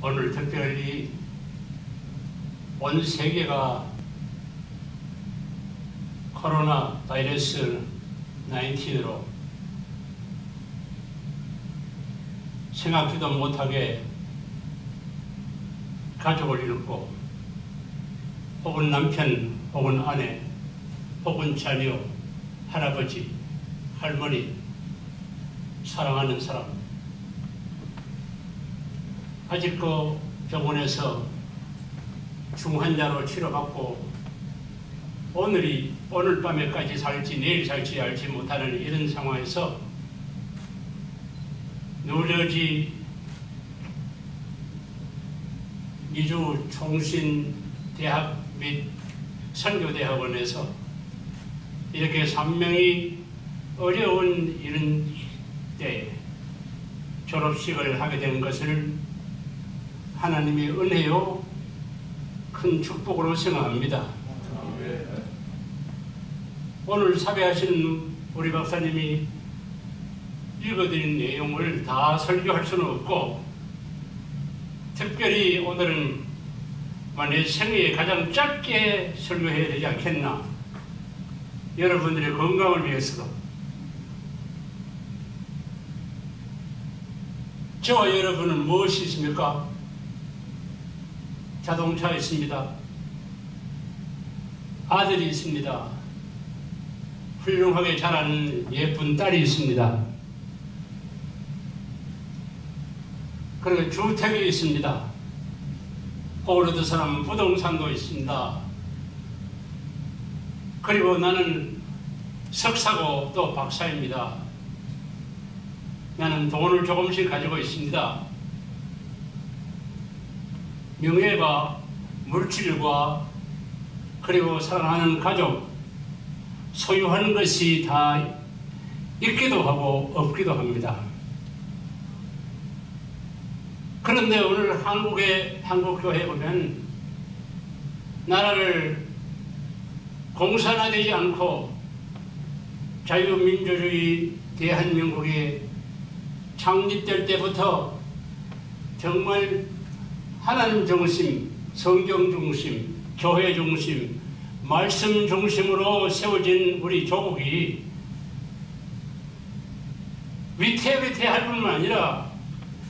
오늘 특별히 온 세계가 코로나 바이러스 19으로 생각지도 못하게 가족을 잃고 혹은 남편 혹은 아내 혹은 자녀 할아버지 할머니 사랑하는 사람 그 병원에서 중환자로 치료받고 오늘이 오늘 밤에까지 살지 내일 살지 알지 못하는 이런 상황에서 누려지 미주 총신 대학 및 선교대학원에서 이렇게 3명이 어려운 이런 때 졸업식을 하게 된 것을 하나님의 은혜요 큰 축복으로 생각합니다. 오늘 사회하시는 우리 박사님이 읽어드린 내용을 다 설교할 수는 없고 특별히 오늘은 내 생애에 가장 짧게 설교해야 되지 않겠나 여러분들의 건강을 위해서도 저와 여러분은 무엇이 있습니까? 자동차 있습니다. 아들이 있습니다. 훌륭하게 자라는 예쁜 딸이 있습니다. 그리고 주택이 있습니다. 호르드 사람 부동산도 있습니다. 그리고 나는 석사고 또 박사입니다. 나는 돈을 조금씩 가지고 있습니다. 명예가 물질과 그리고 사랑하는 가족, 소유하는 것이 다 있기도 하고 없기도 합니다. 그런데 오늘 한국의 한국교회 보면 나라를 공산화되지 않고 자유민주주의 대한민국이 창립될 때부터 정말 하나님 중심, 성경 중심, 교회 중심, 말씀 중심으로 세워진 우리 조국이 위태위태할 뿐만 아니라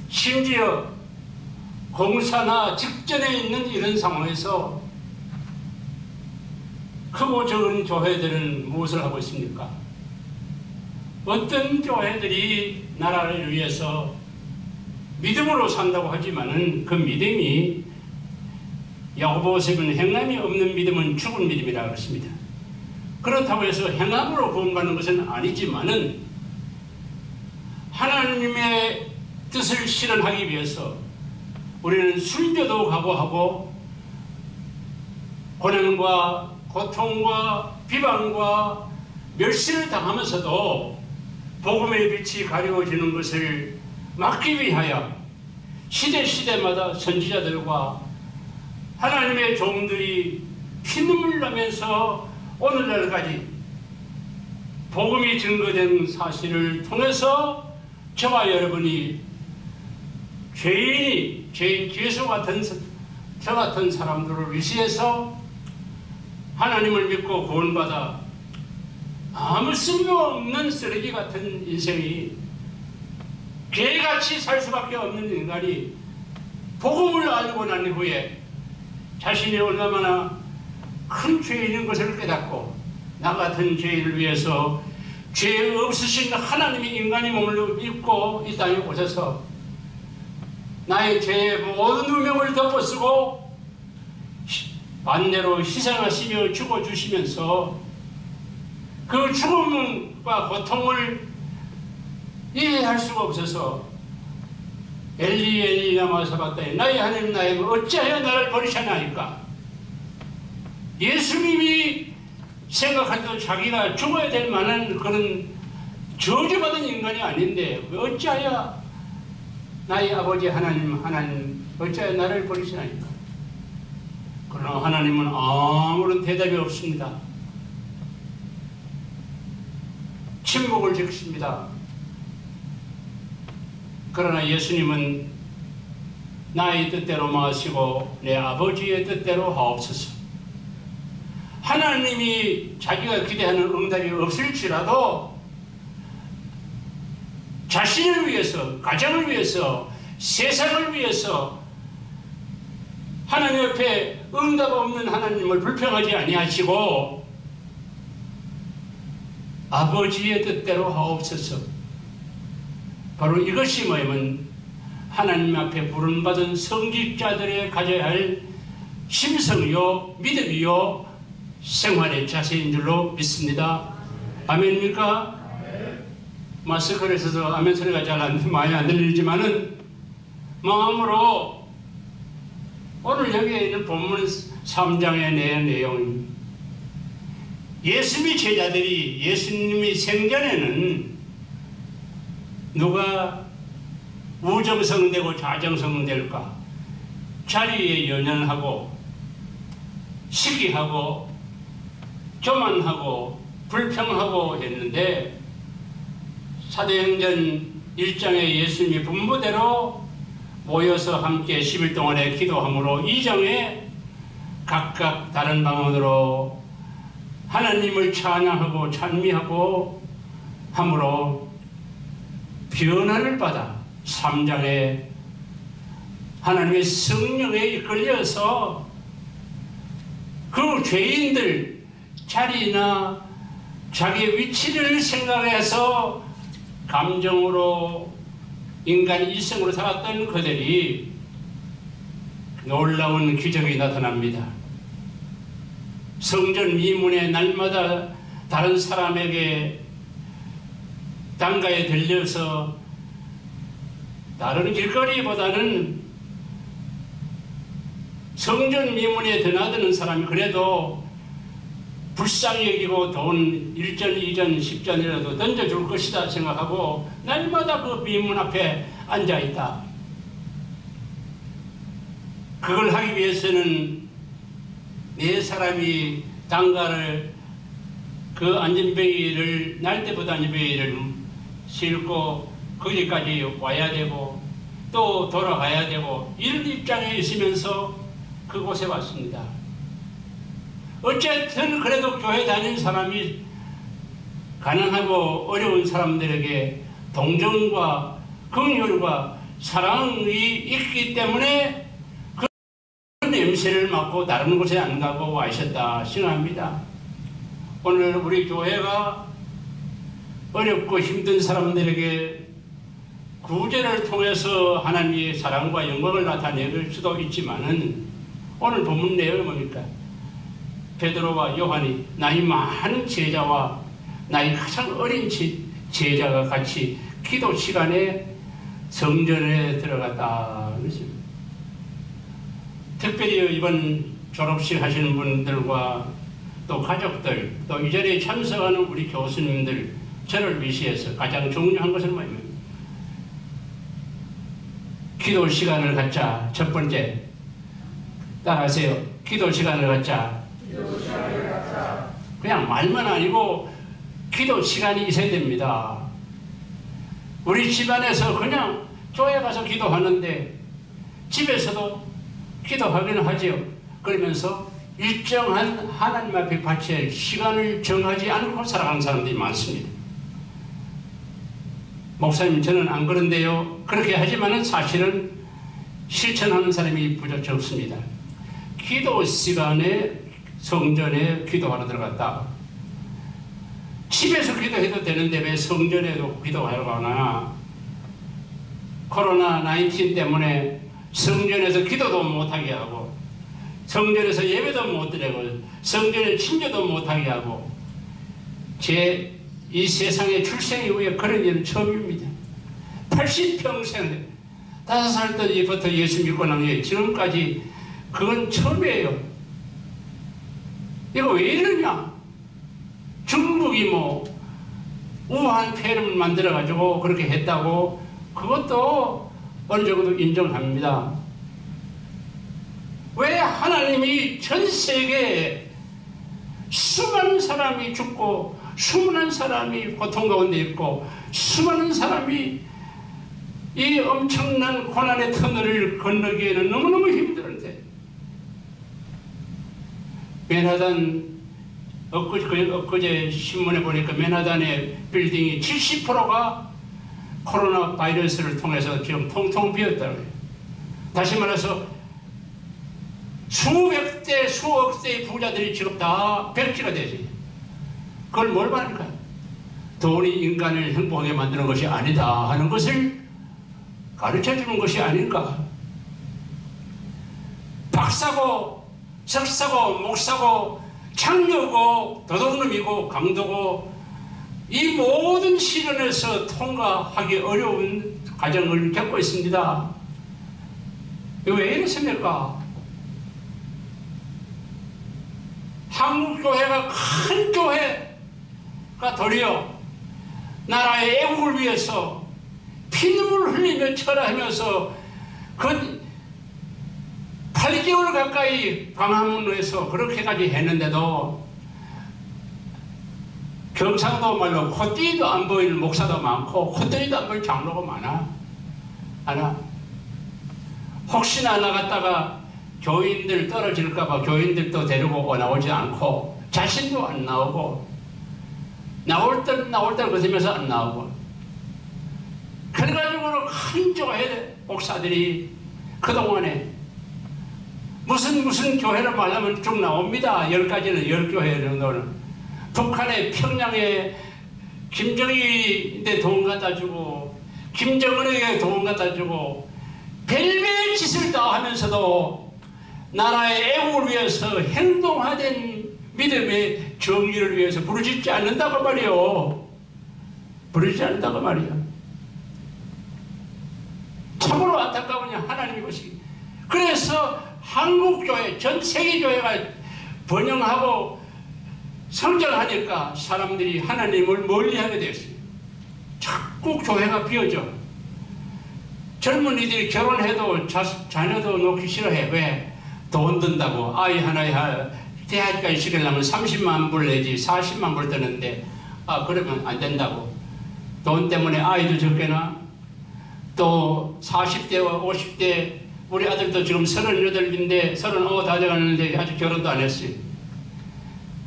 심지어 공사나 직전에 있는 이런 상황에서 크고 적은 교회들은 무엇을 하고 있습니까? 어떤 교회들이 나라를 위해서 믿음으로 산다고 하지만은 그 믿음이 야고보서는 행함이 없는 믿음은 죽은 믿음이라 그랬습니다. 그렇다고 해서 행함으로 구원받는 것은 아니지만은 하나님의 뜻을 실현하기 위해서 우리는 순교도 각오하고 고난과 고통과 비방과 멸시를 당하면서도 복음의 빛이 가려워지는 것을 막기 위하여 시대 시대마다 선지자들과 하나님의 종들이 피눈물 나면서 오늘날까지 복음이 증거된 사실을 통해서 저와 여러분이 죄인이 죄인 죄수 같은 저 같은 사람들을 위시해서 하나님을 믿고 구원받아 아무 쓸모없는 쓰레기 같은 인생이 개같이 살 수밖에 없는 인간이 복음을 알고 난 후에 자신이 얼마나 큰 죄인인 것을 깨닫고 나 같은 죄인을 위해서 죄 없으신 하나님이 인간의 몸을 입고 이 땅에 오셔서 나의 죄의 모든 누명을 덮어쓰고 반대로 희생하시며 죽어주시면서 그 죽음과 고통을 이해할 수가 없어서 엘리 엘리 라마 사바다에 나의 하나님 나의 어찌하여 나를 버리셨나이까? 예수님이 생각할 때 자기가 죽어야 될 만한 그런 저주받은 인간이 아닌데 어찌하여 나의 아버지 하나님 하나님 어찌하여 나를 버리시나이까? 그러나 하나님은 아무런 대답이 없습니다. 침묵을 지킵니다 그러나 예수님은 나의 뜻대로 마시고 내 아버지의 뜻대로 하옵소서. 하나님이 자기가 기대하는 응답이 없을지라도 자신을 위해서, 가정을 위해서, 세상을 위해서 하나님 옆에 응답 없는 하나님을 불평하지 아니하시고 아버지의 뜻대로 하옵소서. 바로 이것이 뭐냐면 하나님 앞에 부름받은 성직자들의 가져야 할 심성이요, 믿음이요, 생활의 자세인 줄로 믿습니다. 아멘입니까? 마스크를 써서 아멘 소리가 잘 안, 많이 안 들리지만은 마음으로 오늘 여기에 있는 본문 3장의 내용 예수님의 제자들이 예수님이 생전에는 누가 우정성되고 좌정성될까? 자리에 연연하고 시기하고 교만하고 불평하고 했는데 사도행전 1장에 예수님이 분부대로 모여서 함께 10일 동안에 기도함으로 2장에 각각 다른 방언으로 하나님을 찬양하고 찬미하고 함으로 변화를 받아 3장에 하나님의 성령에 이끌려서 그 죄인들 자리나 자기의 위치를 생각해서 감정으로 인간 일생으로 살았던 그들이 놀라운 기적이 나타납니다. 성전 미문에 날마다 다른 사람에게 땅가에 들려서 다른 길거리보다는 성전 미문에 드나드는 사람이 그래도 불쌍히 여기고 돈 1전, 2전, 10전이라도 던져줄 것이다 생각하고 날마다 그 미문 앞에 앉아있다. 그걸 하기 위해서는 네 사람이 단가를 그 안전뱅이를 날때보다 안전뱅이를 싣고 거기까지 와야 되고 또 돌아가야 되고 이런 입장에 있으면서 그곳에 왔습니다. 어쨌든 그래도 교회 다니는 사람이 가난하고 어려운 사람들에게 동정과 긍휼과 사랑이 있기 때문에 그 냄새를 맡고 다른 곳에 안 가고 와셨다 생각합니다. 오늘 우리 교회가 어렵고 힘든 사람들에게 구제를 통해서 하나님의 사랑과 영광을 나타낼 수도 있지만은 오늘 본문 내용이 뭡니까? 베드로와 요한이 나이 많은 제자와 나이 가장 어린 제자가 같이 기도 시간에 성전에 들어갔다. 특별히 이번 졸업식 하시는 분들과 또 가족들, 또 이 자리에 참석하는 우리 교수님들, 저를 위시해서 가장 중요한 것은 뭐냐면 기도 시간을 갖자. 첫 번째. 따라하세요. 기도 시간을 갖자. 그냥 말만 아니고 기도 시간이 있어야 됩니다. 우리 집안에서 그냥 교회 가서 기도하는데 집에서도 기도하기는 하지요. 그러면서 일정한 하나님 앞에 바칠 시간을 정하지 않고 살아가는 사람들이 많습니다. 목사님 저는 안 그런데요. 그렇게 하지만은 사실은 실천하는 사람이 부족치 없습니다. 기도 시간에 성전에 기도하러 들어갔다. 집에서 기도해도 되는데 왜 성전에도 기도하러 가나? 코로나 19 때문에 성전에서 기도도 못하게 하고 성전에서 예배도 못 드리고 성전에 침례도 못하게 하고 제 이 세상에 출생 이후에 그런 일은 처음입니다. 80평생 다섯 살 때부터 예수 믿고 난 후에 지금까지 그건 처음이에요. 이거 왜 이러냐? 중국이 뭐 우한 폐렴을 만들어가지고 그렇게 했다고 그것도 어느 정도 인정합니다. 왜 하나님이 전 세계에 수많은 사람이 죽고 수많은 사람이 고통 가운데 있고 수많은 사람이 이 엄청난 고난의 터널을 건너기에는 너무너무 힘들었는데 맨하단 엊그제, 그 엊그제 신문에 보니까 맨하단의 빌딩이 70%가 코로나 바이러스를 통해서 지금 통통 비었다고요. 다시 말해서 수백 대, 수억 대의 부자들이 지금 다 백지가 되지. 그걸 뭘 말할까? 돈이 인간을 행복하게 만드는 것이 아니다 하는 것을 가르쳐 주는 것이 아닐까? 박사고, 석사고, 목사고, 창녀고, 도둑놈이고, 강도고, 이 모든 시련에서 통과하기 어려운 과정을 겪고 있습니다. 왜 이렇습니까? 한국교회가 큰 교회 가 도리어 나라의 애국을 위해서 피눈물 흘리며 철하면서 그 8개월 가까이 광화문에서 그렇게까지 했는데도 경상도 말로 콧띠도 안 보이는 목사도 많고 콧띠도 안 보이는 장로가 많아. 하나? 혹시나 나갔다가 교인들 떨어질까봐 교인들도 데리고 나오지 않고 자신도 안 나오고 나올 땐 나올 땐 그러면서 안 나오고. 그래가지고 큰 교회 목사들이. 그동안에. 무슨 무슨 교회를 말하면 쭉 나옵니다. 열 가지는 열 교회 정도는. 북한의 평양에 김정일한테 돈 갖다 주고 김정은에게 돈 갖다 주고 별별 짓을 다 하면서도 나라의 애국을 위해서 행동하된 믿음의 정의를 위해서 부르짖지 않는다고 말이요. 부르짖지 않는다고 말이요. 참으로 안타까운 하나님의 것이. 그래서 한국교회, 전 세계교회가 번영하고 성장하니까 사람들이 하나님을 멀리하게 되었어요. 자꾸 교회가 비어져. 젊은이들이 결혼해도 자, 자녀도 놓기 싫어해. 왜? 돈 든다고. 아이 하나에 대학까지 시키려면 30만 불 내지 40만 불 드는데 아 그러면 안 된다고. 돈 때문에 아이도 적게나 또 40대와 50대 우리 아들도 지금 38인데 35다 돼가는데 아직 결혼도 안 했어요.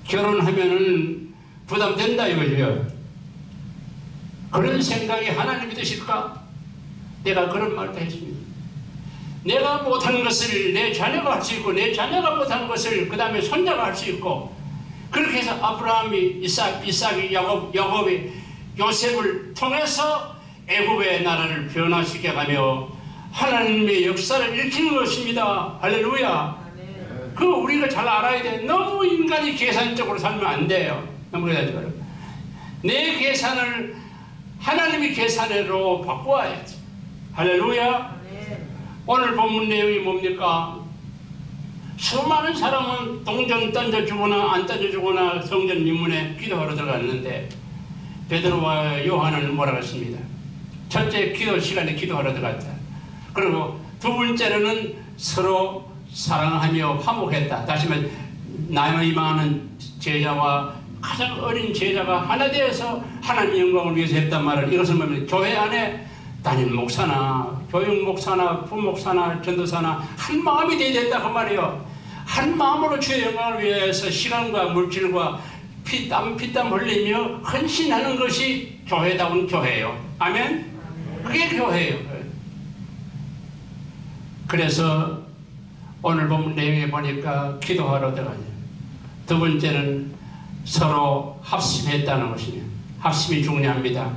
결혼하면은 부담된다 이거죠. 그런 생각이 하나님 믿으실까? 내가 그런 말도 했습니다. 내가 못한 것을 내 자녀가 할 수 있고 내 자녀가 못한 것을 그 다음에 손자가 할 수 있고 그렇게 해서 아브라함이 이삭, 이삭이 야곱, 야곱이 요셉을 통해서 애굽의 나라를 변화시켜 가며 하나님의 역사를 일으키는 것입니다. 할렐루야. 그 우리가 잘 알아야 돼. 너무 인간이 계산적으로 살면 안 돼요. 너무 그러지 말고. 내 계산을 하나님의 계산으로 바꿔야지. 할렐루야. 오늘 본문 내용이 뭡니까? 수많은 사람은 동전 던져주거나 안 던져주거나 성전 입문에 기도하러 들어갔는데 베드로와 요한은 뭐라고 했습니다. 첫째 기도 시간에 기도하러 들어갔다. 그리고 두 번째로는 서로 사랑하며 화목했다. 다시 말해 나이 많은 제자와 가장 어린 제자가 하나 되어서 하나님 영광을 위해서 했단 말을 이것을 보면 교회 안에 담임 목사나 교육 목사나 부목사나 전도사나 한 마음이 되어야 된다 그 말이에요. 한 마음으로 주의 영광을 위해서 시간과 물질과 피땀 피땀 흘리며 헌신하는 것이 교회다운 교회예요. 아멘. 그게 교회예요. 그래서 오늘 본 내용에 보니까 기도하러 들어가요. 두 번째는 서로 합심했다는 것이며 합심이 중요합니다.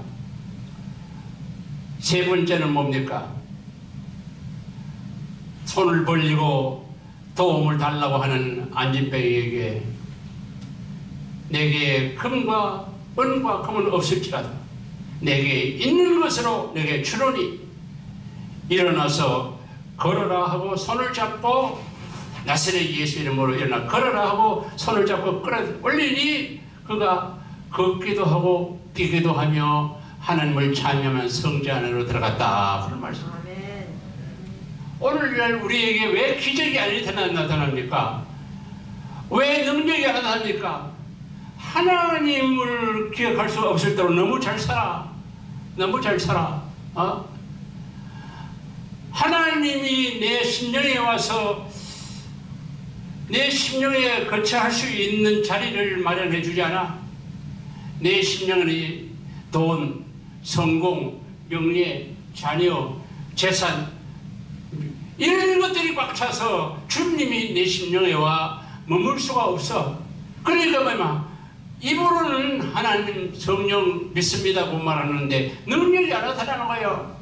세 번째는 뭡니까? 손을 벌리고 도움을 달라고 하는 안진뱅이에게 내게 금과 은과 금은 없을지라도 내게 있는 것으로 내게 주노니 일어나서 걸어라 하고 손을 잡고 나사렛 예수 이름으로 일어나 걸어라 하고 손을 잡고 끌어 올리니 그가 걷기도 하고 뛰기도 하며 하나님을 찬양하면 성지 안으로 들어갔다 그런 말씀. 오늘날 우리에게 왜 기적이 안 나타납니까? 왜 능력이 안 나타납니까? 하나님을 기억할 수 없을 때로 너무 잘 살아. 너무 잘 살아. 어? 하나님이 내 심령에 와서 내 심령에 거처할 수 있는 자리를 마련해 주지 않아? 내 심령은 돈, 성공, 명예, 자녀, 재산 이런 것들이 꽉 차서 주님이 내 심령에 와 머물 수가 없어. 그러니까 뭐냐 입으로는 하나님 성령 믿습니다고 말하는데 능력이 안 나타나는 거예요.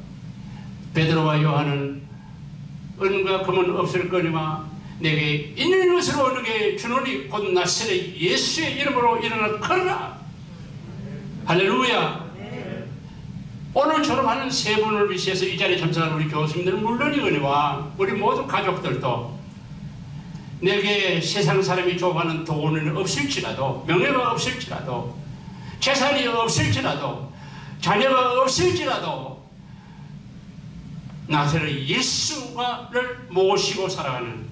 베드로와 요한은 은과 금은 없을 거니와 내게 있는 것으로 어느 게 주노니 곧 나세의 예수의 이름으로 일어나 걸어라. 할렐루야. 오늘 졸업하는 세 분을 위시해서 이 자리에 참석하는 우리 교수님들은 물론이거니와 우리 모두 가족들도 내게 세상 사람이 좋아하는 돈은 없을지라도 명예가 없을지라도 재산이 없을지라도 자녀가 없을지라도 나세를 예수가를 모시고 살아가는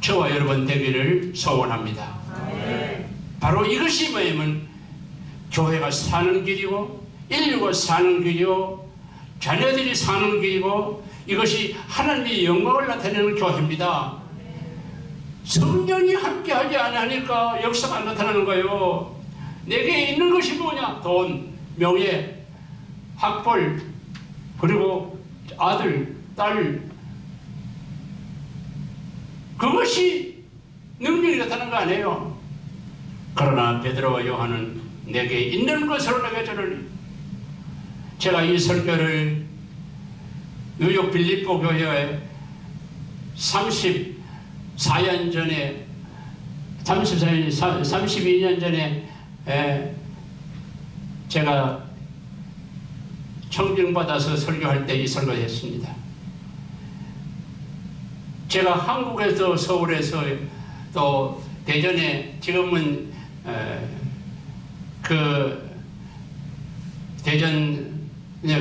저와 여러분 되기를 소원합니다. 바로 이것이 뭐냐면 교회가 사는 길이고 인류가 사는 길이요 자녀들이 사는 길이고 이것이 하나님의 영광을 나타내는 교회입니다. 성령이 함께하지 않으니까 역사가 안 나타나는 거예요. 내게 있는 것이 뭐냐? 돈, 명예, 학벌, 그리고 아들, 딸. 그것이 능력이 나타나는 거 아니에요. 그러나 베드로와 요한은 내게 있는 것으로 내게 저를 제가 이 설교를 뉴욕 빌립보 교회에 34년 전에 34년, 32년 전에 제가 청정받아서 설교할 때 이 설교를 했습니다. 제가 한국에서 서울에서 또 대전에 지금은 그 대전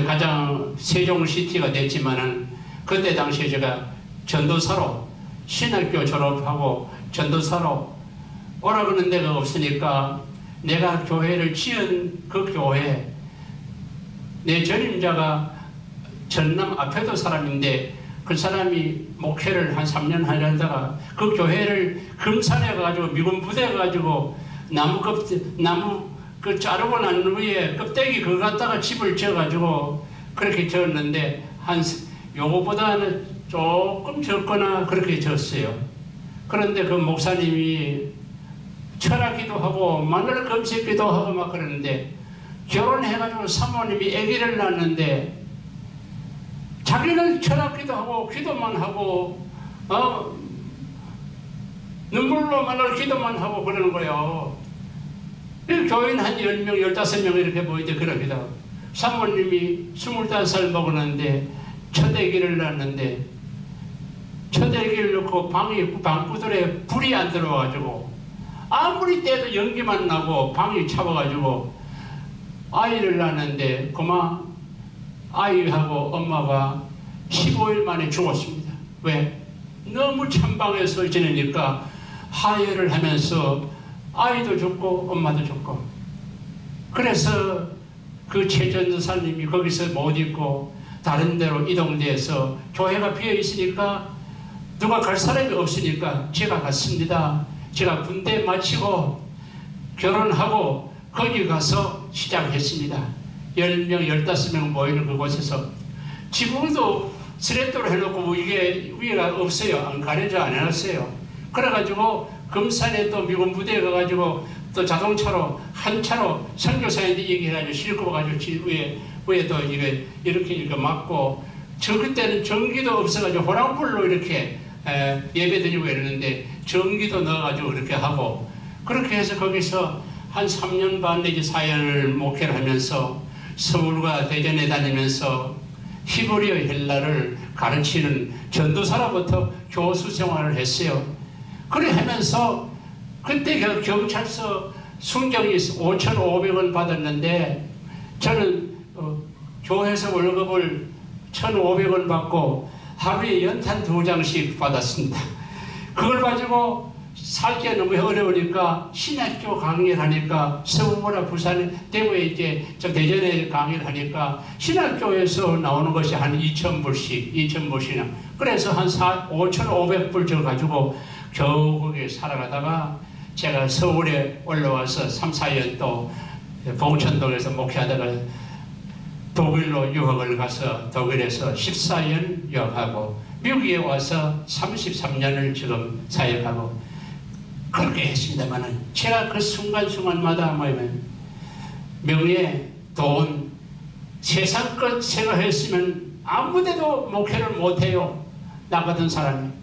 가장 세종시티가 됐지만은 그때 당시에 제가 전도사로 신학교 졸업하고 전도사로 오라 그러는 데가 없으니까 내가 교회를 지은 그 교회 내 전임자가 전남 앞에도 사람인데 그 사람이 목회를 한 3년 하려다가 그 교회를 금산에 가지고 미군 부대 가지고 나무 껍 나무 그 자르고 난 후에 껍데기 그거 갖다가 집을 지어가지고 그렇게 지었는데 한 요거보다는 조금 적거나 그렇게 지었어요. 그런데 그 목사님이 철학기도 하고 마늘 검색기도 하고 막 그러는데 결혼해가지고 사모님이 아기를 낳는데 자기는 철학기도 하고 기도만 하고 어 눈물로 마늘 기도만 하고 그러는 거예요. 교인 한 10명, 15명 이렇게 보이대 그럽니다. 사모님이 25살 먹었는데 낳았는데 첫 아기를 넣고 방이 방구들에 불이 안 들어와가지고 아무리 떼도 연기만 나고 방이 차가가지고 아이를 낳았는데 그만 아이하고 엄마가 15일 만에 죽었습니다. 왜? 너무 찬방에서 지내니까 하혈을 하면서 아이도 죽고 엄마도 죽고 그래서 그 최전도사님이 거기서 못 있고 다른 데로 이동돼서 교회가 비어 있으니까 누가 갈 사람이 없으니까 제가 갔습니다. 제가 군대 마치고 결혼하고 거기 가서 시작했습니다. 10명, 15명 모이는 그곳에서 지붕도 스레트로 해놓고 이게 위가 없어요. 안 가려져 안 해놨어요. 그래가지고 금산에 또 미군 부대에 가가지고 또 자동차로 한 차로 선교사님들 얘기해가지고 싣고 가지고 위에 위에 또 이게 이렇게 이렇게 맞고 저 그때는 전기도 없어가지고 호랑불로 이렇게 에, 예배 드리고 이러는데 전기도 넣어가지고 그렇게 하고 그렇게 해서 거기서 한 3년 반 내지 4년을 목회를 하면서 서울과 대전에 다니면서 히브리어 헬라를 가르치는 전도사로부터 교수 생활을 했어요. 그래 하면서 그때 경찰서 순경이 5,500원 받았는데 저는 어, 교회에서 월급을 1,500원 받고 하루에 연탄 두 장씩 받았습니다. 그걸 가지고 살기가 너무 어려우니까 신학교 강의를 하니까 서울이나 부산, 대구에 이제 저 대전에 강의를 하니까 신학교에서 나오는 것이 한 2,000불씩, 2,000불씩이나. 그래서 한 4, 5,500불 저 가지고 겨우 거기에 살아가다가 제가 서울에 올라와서 3, 4년 또 봉천동에서 목회하다가 독일로 유학을 가서 독일에서 14년 유학하고 미국에 와서 33년을 지금 사역하고 그렇게 했습니다만은 제가 그 순간순간마다 뭐냐면 명예, 돈, 세상 것 생각했으면 아무데도 목회를 못해요. 나 같은 사람이.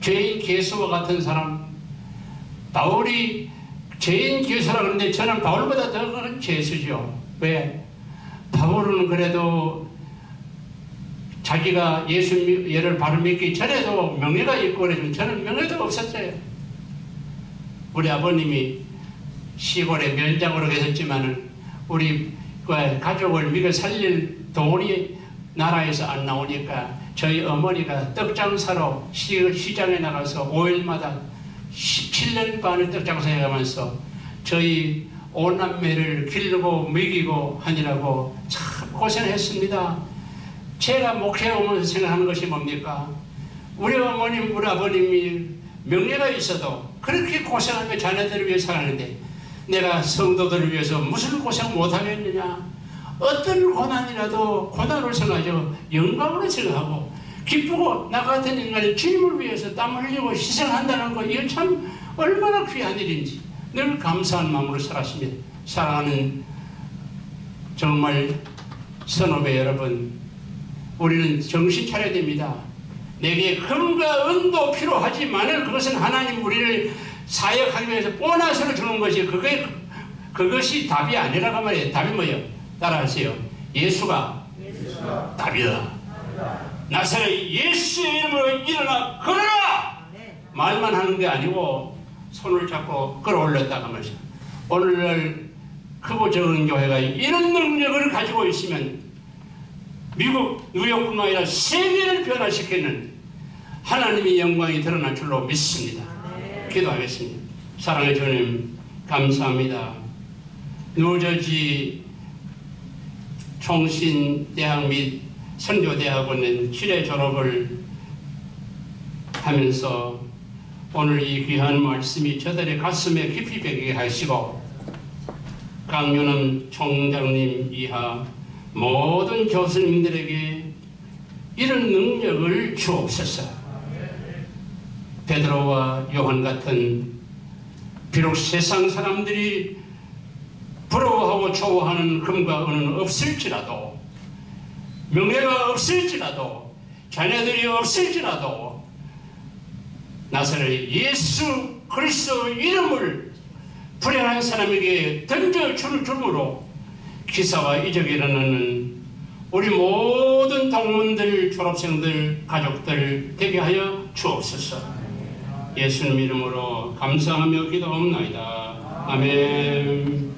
죄인 개수와 같은 사람. 바울이 죄인 개수라 그러는데 저는 바울보다 더큰 죄수죠. 왜? 바울은 그래도 자기가 예수 예를 바로 믿기 전에도 명예가 있고 그래서 저는 명예도 없었어요. 우리 아버님이 시골에 면장으로 계셨지만은 우리 그 가족을 믿어 살릴 돈이 나라에서 안 나오니까 저희 어머니가 떡장사로 시, 장에 나가서 5일마다 17년 반을 떡장사에 가면서 저희 오남매를 기르고 먹이고 하느라고 참 고생했습니다. 제가 목회 오면서 생각하는 것이 뭡니까? 우리 어머님, 우리 아버님이 명예가 있어도 그렇게 고생하며 자녀들을 위해 살았는데 내가 성도들을 위해서 무슨 고생 못하겠느냐? 어떤 고난이라도 고난을 생각하죠. 영광으로 생각하고 기쁘고 나 같은 인간이 주님을 위해서 땀 흘리고 희생한다는 거 이거 참 얼마나 귀한 일인지 늘 감사한 마음으로 살았습니다. 사랑하는 정말 선후배 여러분 우리는 정신 차려야 됩니다. 내게 금과 은도 필요하지만 그것은 하나님 우리를 사역하기 위해서 보너스를 주는 것이 그게 그것이 답이 아니라고 말이에요. 답이 뭐예요? 따라하세요. 예수가, 예수가 답이다. 나사렛 예수의 이름으로 일어나 걸어라! 말만 하는 게 아니고 손을 잡고 끌어올렸다 하면서 오늘날 크고 적은 교회가 이런 능력을 가지고 있으면 미국 뉴욕뿐만 아니라 세계를 변화시키는 하나님의 영광이 드러날 줄로 믿습니다. 기도하겠습니다. 사랑의 주님 감사합니다. 뉴저지 총신대학 및 선교대학원은 7회 졸업을 하면서 오늘 이 귀한 말씀이 저들의 가슴에 깊이 배게 하시고 강윤원 총장님 이하 모든 교수님들에게 이런 능력을 주옵소서. 베드로와 요한 같은 비록 세상 사람들이 부러워하고 좋아하는 금과 은은 없을지라도 명예가 없을지라도 자녀들이 없을지라도 나사렛 예수 그리스도 이름을 불행한 사람에게 던져줄 줄으로 기사와 이적이 일어나는 우리 모든 동문들, 졸업생들, 가족들 되게 하여 주옵소서. 예수님 이름으로 감사하며 기도합니다. 아멘.